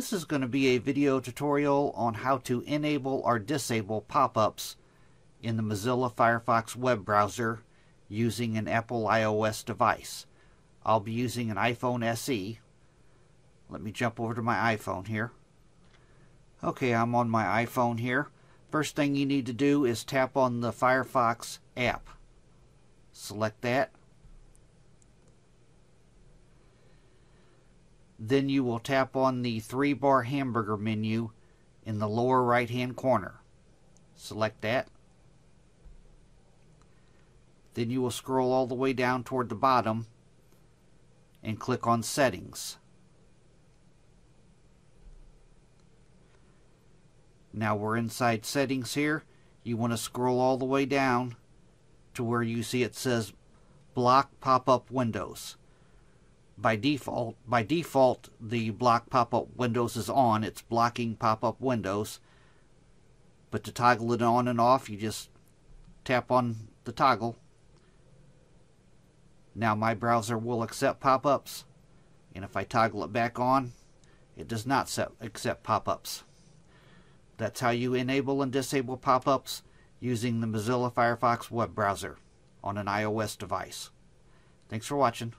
This is going to be a video tutorial on how to enable or disable pop-ups in the Mozilla Firefox web browser using an Apple iOS device. I'll be using an iPhone SE. Let me jump over to my iPhone here. Okay, I'm on my iPhone here. First thing you need to do is tap on the Firefox app. Select that. Then you will tap on the three bar hamburger menu in the lower right hand corner. Select that. Then you will scroll all the way down toward the bottom and click on settings. Now we're inside settings here. You want to scroll all the way down to where you see it says block pop-up windows. By default, by default, the block pop-up windows is on. It's blocking pop-up windows. But to toggle it on and off, you just tap on the toggle. Now my browser will accept pop-ups. And if I toggle it back on, it does not set, accept pop-ups. That's how you enable and disable pop-ups using the Mozilla Firefox web browser on an iOS device. Thanks for watching.